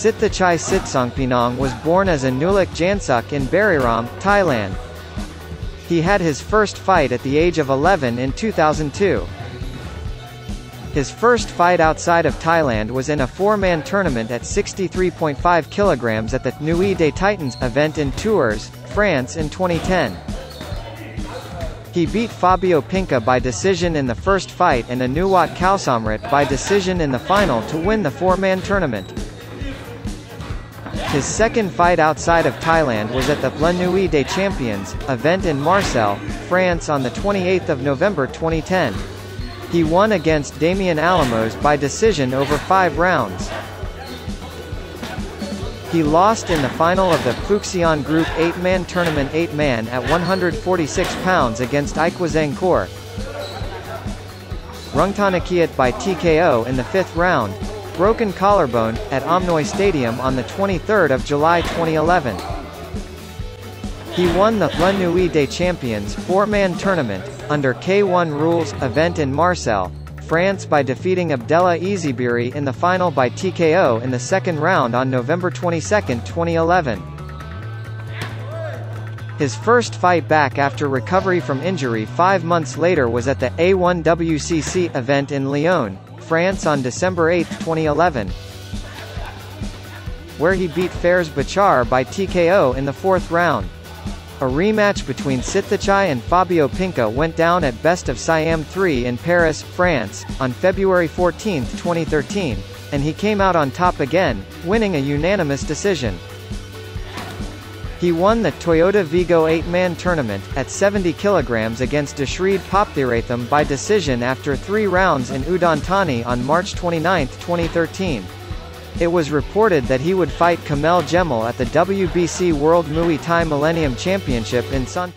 Sittichai Sitsongpeenong was born as Anulik Jansuk in Buriram, Thailand. He had his first fight at the age of 11 in 2002. His first fight outside of Thailand was in a four-man tournament at 63.5 kilograms at the Nuit des Titans event in Tours, France in 2010. He beat Fabio Pinca by decision in the first fight and Anuwat Kaewsamrit by decision in the final to win the four-man tournament. His second fight outside of Thailand was at the La Nuit des Champions event in Marseille, France on 28 November 2010. He won against Damian Alamos by decision over five rounds. He lost in the final of the Fuxian Group 8-man tournament 8-man at 146 pounds against Ikwazeng Kor. Rungtanakiat by TKO in the fifth round, broken collarbone, at Omnoi Stadium on 23 July 2011. He won the La Nuit des Champions four-man tournament, under K1 rules, event in Marseille, France by defeating Abdella Ezebiri in the final by TKO in the second round on November 22, 2011. His first fight back after recovery from injury five months later was at the A1WCC event in Lyon, France on December 8, 2011, where he beat Fares Bachar by TKO in the fourth round. A rematch between Sittichai and Fabio Pinca went down at Best of Siam 3 in Paris, France, on February 14, 2013, and he came out on top again, winning a unanimous decision. He won the Toyota Vigo 8-man tournament, at 70 kg against Dashreed Popthiratham by decision after three rounds in Udon on March 29, 2013. It was reported that he would fight Kamel Jemal at the WBC World Muay Thai Millennium Championship in San